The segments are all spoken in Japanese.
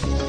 I've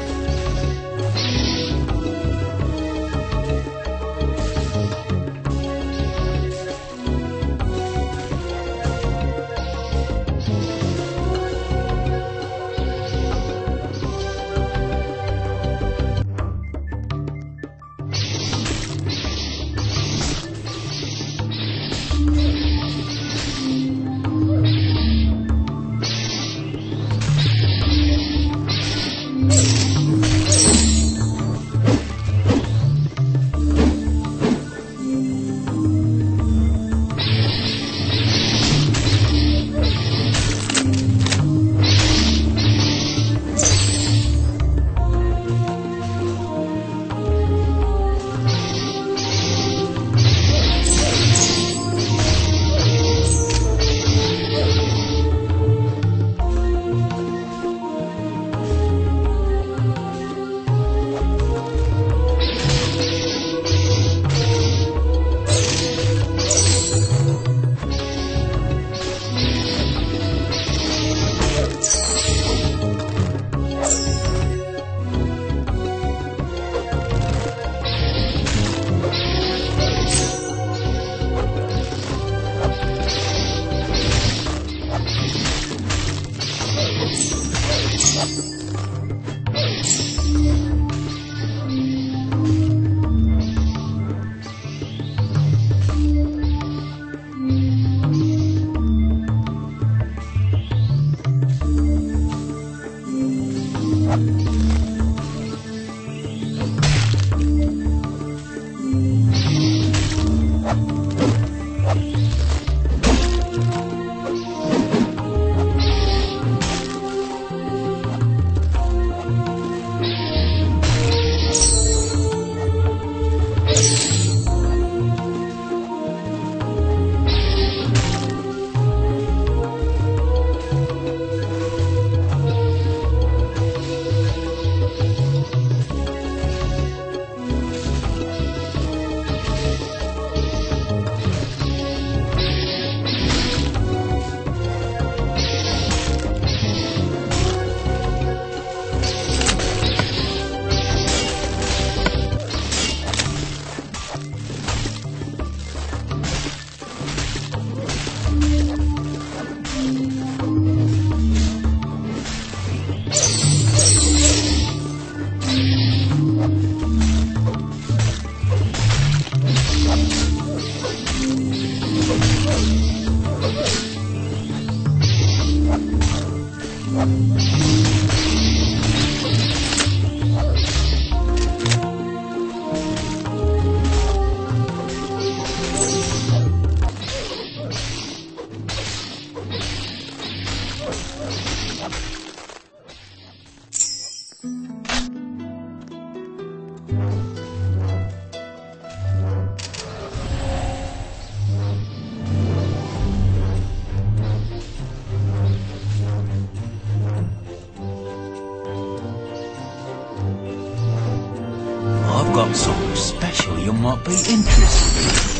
not be interested.